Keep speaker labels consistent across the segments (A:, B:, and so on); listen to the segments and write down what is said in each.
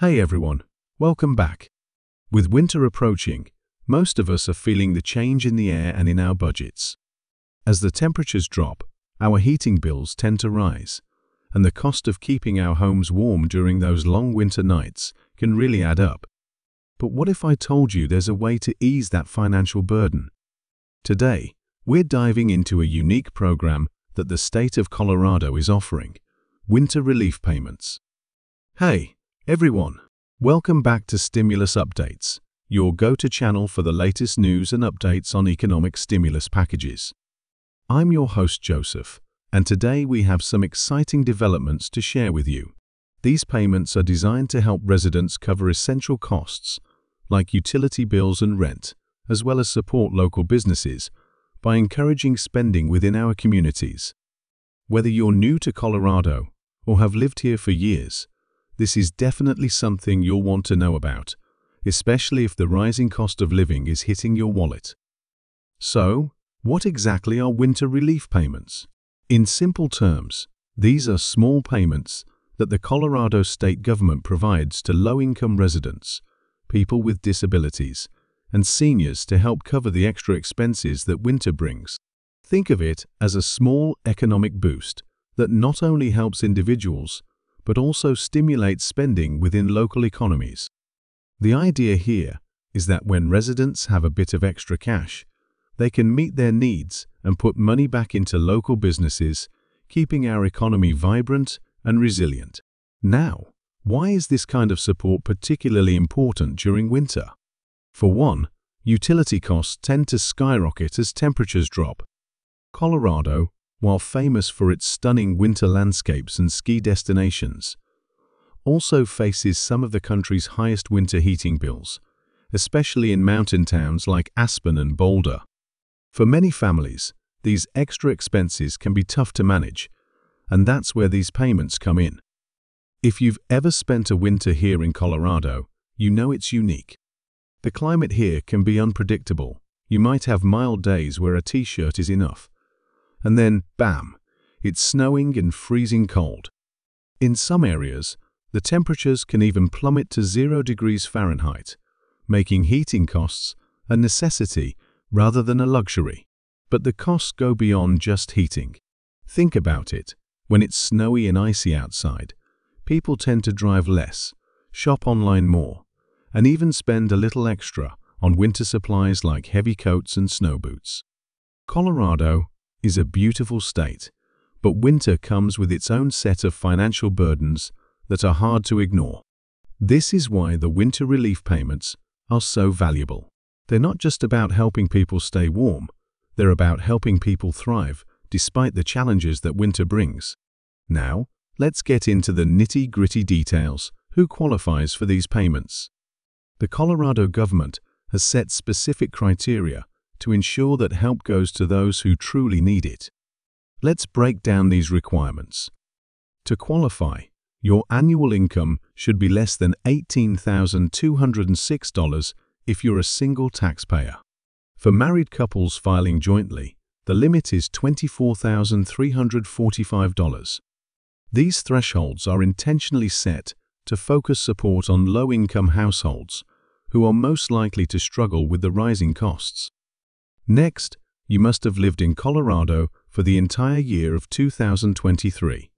A: Hey everyone, welcome back. With winter approaching, most of us are feeling the change in the air and in our budgets. As the temperatures drop, our heating bills tend to rise, and the cost of keeping our homes warm during those long winter nights can really add up. But what if I told you there's a way to ease that financial burden? Today, we're diving into a unique program that the state of Colorado is offering, winter relief payments. Hey, everyone, welcome back to Stimulus Updates, your go-to channel for the latest news and updates on economic stimulus packages. I'm your host Joseph, and today we have some exciting developments to share with you. These payments are designed to help residents cover essential costs, like utility bills and rent, as well as support local businesses by encouraging spending within our communities. Whether you're new to Colorado or have lived here for years, this is definitely something you'll want to know about, especially if the rising cost of living is hitting your wallet. So, what exactly are winter relief payments? In simple terms, these are small payments that the Colorado state government provides to low-income residents, people with disabilities, and seniors to help cover the extra expenses that winter brings. Think of it as a small economic boost that not only helps individuals but also stimulates spending within local economies. The idea here is that when residents have a bit of extra cash, they can meet their needs and put money back into local businesses, keeping our economy vibrant and resilient. Now, why is this kind of support particularly important during winter? For one, utility costs tend to skyrocket as temperatures drop. Colorado, while famous for its stunning winter landscapes and ski destinations, also faces some of the country's highest winter heating bills, especially in mountain towns like Aspen and Boulder. For many families, these extra expenses can be tough to manage, and that's where these payments come in. If you've ever spent a winter here in Colorado, you know it's unique. The climate here can be unpredictable. You might have mild days where a t-shirt is enough, and then, bam, it's snowing and freezing cold. In some areas, the temperatures can even plummet to zero degrees Fahrenheit, making heating costs a necessity rather than a luxury. But the costs go beyond just heating. Think about it. When it's snowy and icy outside, people tend to drive less, shop online more, and even spend a little extra on winter supplies like heavy coats and snow boots. Colorado is a beautiful state, but winter comes with its own set of financial burdens that are hard to ignore. This is why the winter relief payments are so valuable. They're not just about helping people stay warm, they're about helping people thrive despite the challenges that winter brings. Now, let's get into the nitty-gritty details. Who qualifies for these payments? The Colorado government has set specific criteria to ensure that help goes to those who truly need it. Let's break down these requirements. To qualify, your annual income should be less than $18,206 if you're a single taxpayer. For married couples filing jointly, the limit is $24,345. These thresholds are intentionally set to focus support on low-income households who are most likely to struggle with the rising costs. Next, you must have lived in Colorado for the entire year of 2023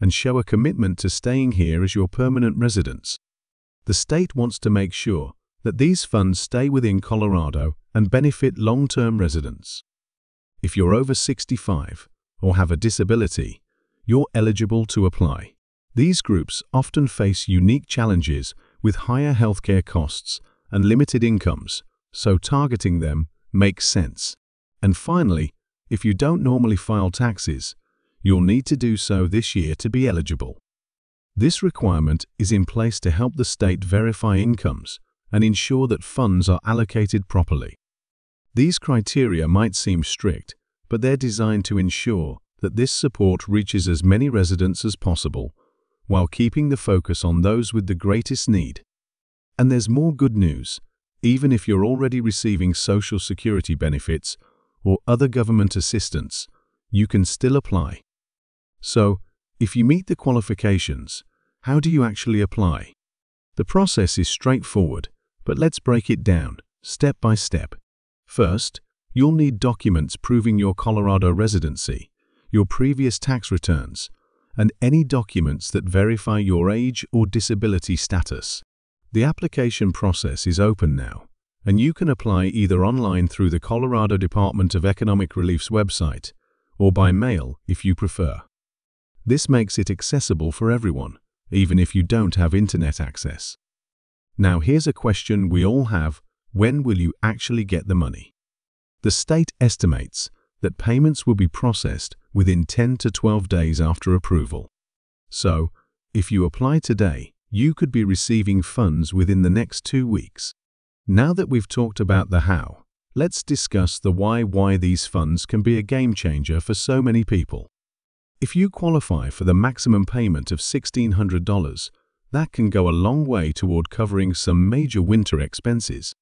A: and show a commitment to staying here as your permanent residence. The state wants to make sure that these funds stay within Colorado and benefit long-term residents. If you're over 65 or have a disability, you're eligible to apply. These groups often face unique challenges with higher healthcare costs and limited incomes, so targeting them makes sense. And finally, if you don't normally file taxes, you'll need to do so this year to be eligible. This requirement is in place to help the state verify incomes and ensure that funds are allocated properly. These criteria might seem strict, but they're designed to ensure that this support reaches as many residents as possible while keeping the focus on those with the greatest need. And there's more good news. Even if you're already receiving Social Security benefits or other government assistance, you can still apply. So, if you meet the qualifications, how do you actually apply? The process is straightforward, but let's break it down, step by step. First, you'll need documents proving your Colorado residency, your previous tax returns, and any documents that verify your age or disability status. The application process is open now, and you can apply either online through the Colorado Department of Economic Relief's website or by mail if you prefer. This makes it accessible for everyone, even if you don't have internet access. Now here's a question we all have, when will you actually get the money? The state estimates that payments will be processed within 10 to 12 days after approval. So, if you apply today, you could be receiving funds within the next two weeks. Now that we've talked about the how, let's discuss the why why these funds can be a game changer for so many people. If you qualify for the maximum payment of $1,600, that can go a long way toward covering some major winter expenses.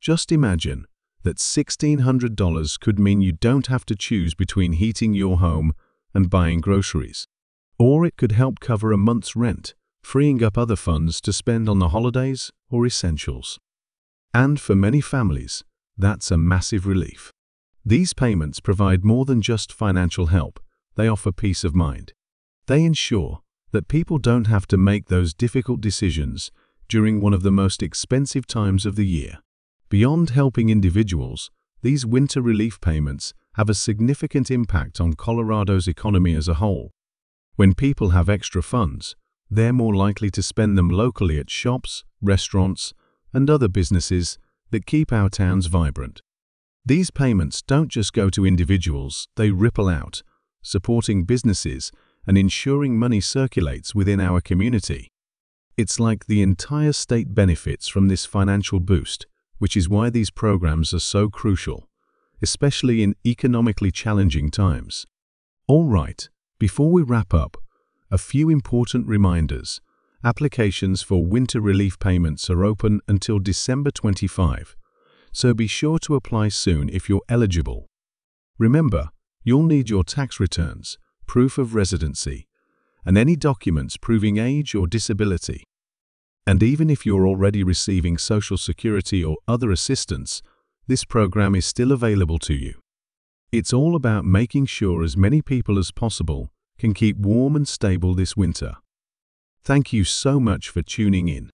A: Just imagine that $1,600 could mean you don't have to choose between heating your home and buying groceries. Or it could help cover a month's rent, freeing up other funds to spend on the holidays or essentials. And for many families, that's a massive relief. These payments provide more than just financial help, they offer peace of mind. They ensure that people don't have to make those difficult decisions during one of the most expensive times of the year. Beyond helping individuals, these winter relief payments have a significant impact on Colorado's economy as a whole. When people have extra funds, they're more likely to spend them locally at shops, restaurants, and other businesses that keep our towns vibrant. These payments don't just go to individuals, they ripple out, supporting businesses and ensuring money circulates within our community. It's like the entire state benefits from this financial boost, which is why these programs are so crucial, especially in economically challenging times. All right, before we wrap up, a few important reminders. Applications for winter relief payments are open until December 25, so be sure to apply soon if you're eligible. Remember, you'll need your tax returns, proof of residency, and any documents proving age or disability. And even if you're already receiving Social Security or other assistance, this program is still available to you. It's all about making sure as many people as possible can keep warm and stable this winter. Thank you so much for tuning in.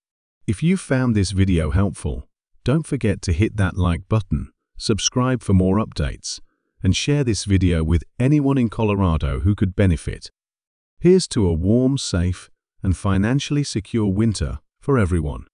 A: If you found this video helpful, don't forget to hit that like button, subscribe for more updates, and share this video with anyone in Colorado who could benefit. Here's to a warm, safe, and financially secure winter for everyone.